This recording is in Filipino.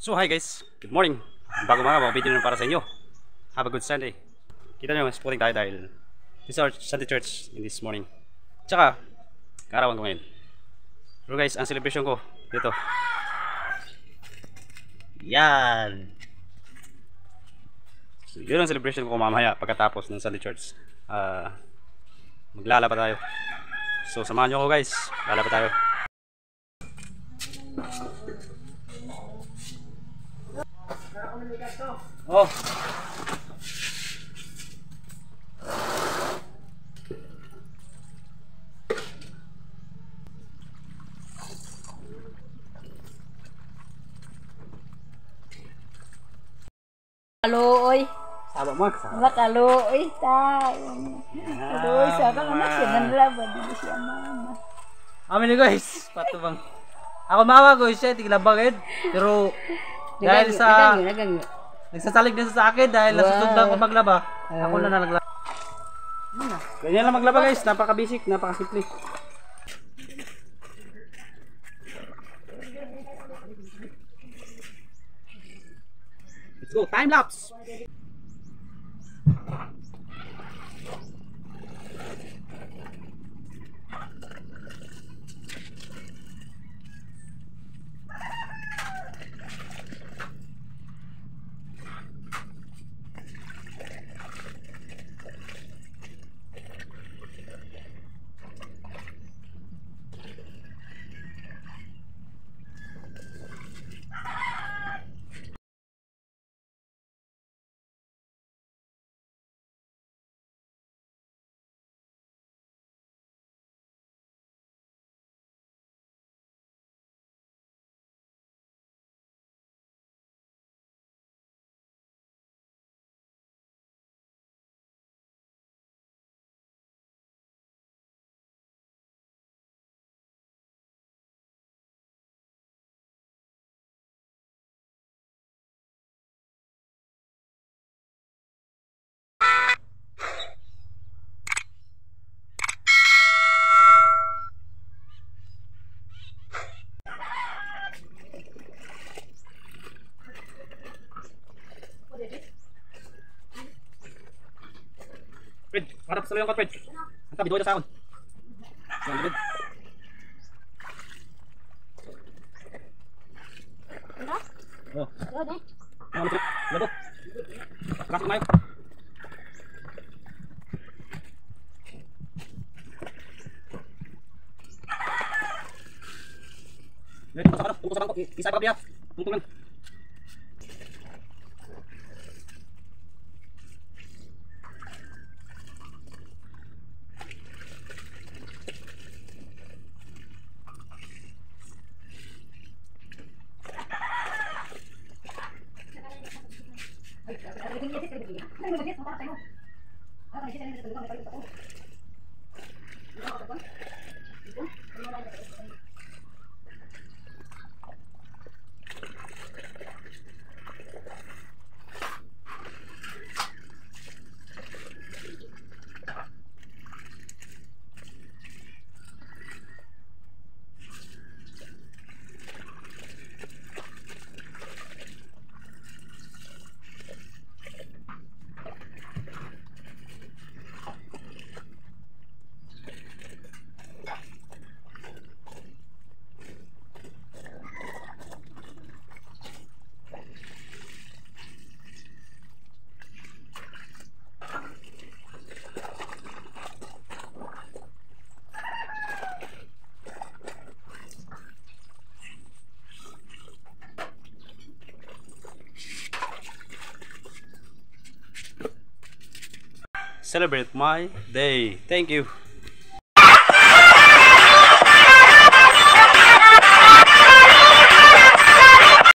So hi guys, good morning. Bago mga mga video na para sa inyo. Have a good Sunday. Kita nyo, sporting tayo dahil this is our Sunday church in this morning. Tsaka, karawan ko ngayon. Pero guys, ang celebration ko dito. Yan! So, yun ang celebration ko mamaya pagkatapos ng Sunday church. Ah, maglalaba tayo. So samahan nyo ako guys, lalaba tayo. Oh. Halo, oi. Sabak mak. Sama halo, oi, tay. Ya, Aduh, siapa kan sih nendra badi di siya. Amin ya, guys, pato bang. aku mawa guys, siya tigla bagid. Pero dahil sa. Nagsasalig na sa akin dahil Wow. nasutugdan ko maglaba. Ako na naglaba. Ganyan lang maglaba guys, napaka-basic, napaka-simple. Let's go, time lapse. Fred, harap sa layon ka, Fred. Ang tabi, doon sa akin. Yan, Fred. Oh. Ano, Fred? Labo. Na kayo. Yan, tungkol sa ano, tungkol sa bangko. Isa pa kabiya. Tungkol lang. tengok. Ah, ini saya? Celebrate my day. Thank you.